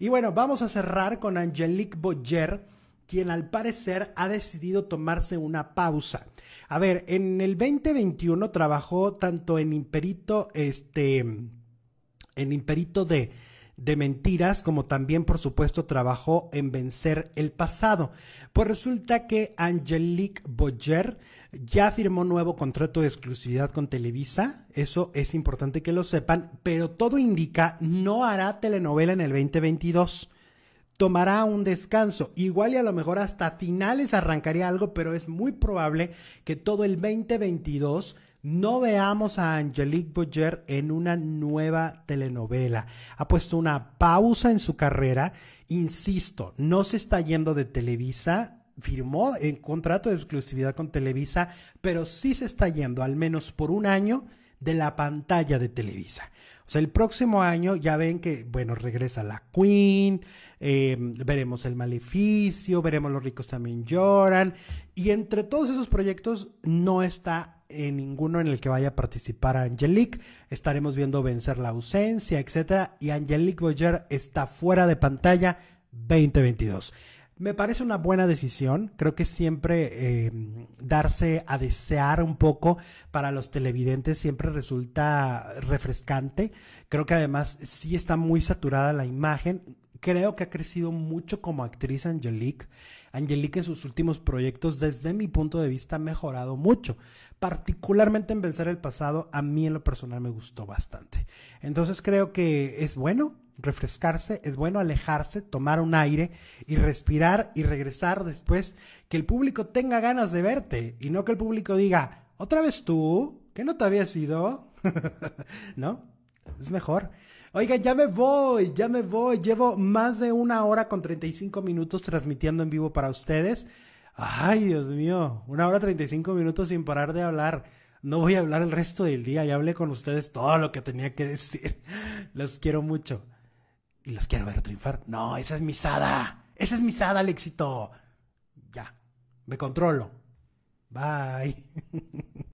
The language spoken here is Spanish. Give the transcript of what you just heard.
Y bueno, vamos a cerrar con Angelique Boyer, quien al parecer ha decidido tomarse una pausa. A ver, en el 2021 trabajó tanto en Imperito, este, en Imperito de, de Mentiras, como también, por supuesto, trabajó en Vencer el Pasado. Pues resulta que Angelique Boyer ya firmó nuevo contrato de exclusividad con Televisa, eso es importante que lo sepan, pero todo indica no hará telenovela en el 2022 tomará un descanso. Igual y a lo mejor hasta finales arrancaría algo, pero es muy probable que todo el 2022 no veamos a Angelique Boyer en una nueva telenovela. Ha puesto una pausa en su carrera. Insisto, no se está yendo de Televisa, firmó en contrato de exclusividad con Televisa, pero sí se está yendo al menos por un año de la pantalla de Televisa. El próximo año ya ven que, bueno, regresa la Queen, eh, veremos el maleficio, veremos los ricos también lloran, y entre todos esos proyectos no está en ninguno en el que vaya a participar Angelique. Estaremos viendo vencer la ausencia, etcétera, y Angelique Boyer está fuera de pantalla 2022. Me parece una buena decisión. Creo que siempre eh, darse a desear un poco para los televidentes siempre resulta refrescante. Creo que además sí está muy saturada la imagen. Creo que ha crecido mucho como actriz Angelique. Angelique en sus últimos proyectos, desde mi punto de vista, ha mejorado mucho. Particularmente en Vencer el Pasado, a mí en lo personal me gustó bastante. Entonces creo que es bueno refrescarse, es bueno alejarse, tomar un aire y respirar y regresar después que el público tenga ganas de verte y no que el público diga, otra vez tú, que no te habías ido, ¿no? Es mejor. Oiga, ya me voy, ya me voy. Llevo más de una hora con 35 minutos transmitiendo en vivo para ustedes. Ay, Dios mío, una hora 35 minutos sin parar de hablar. No voy a hablar el resto del día, ya hablé con ustedes todo lo que tenía que decir. Los quiero mucho y los quiero ver triunfar. No, esa es mi sada. Esa es mi sada al éxito. Ya, me controlo. Bye.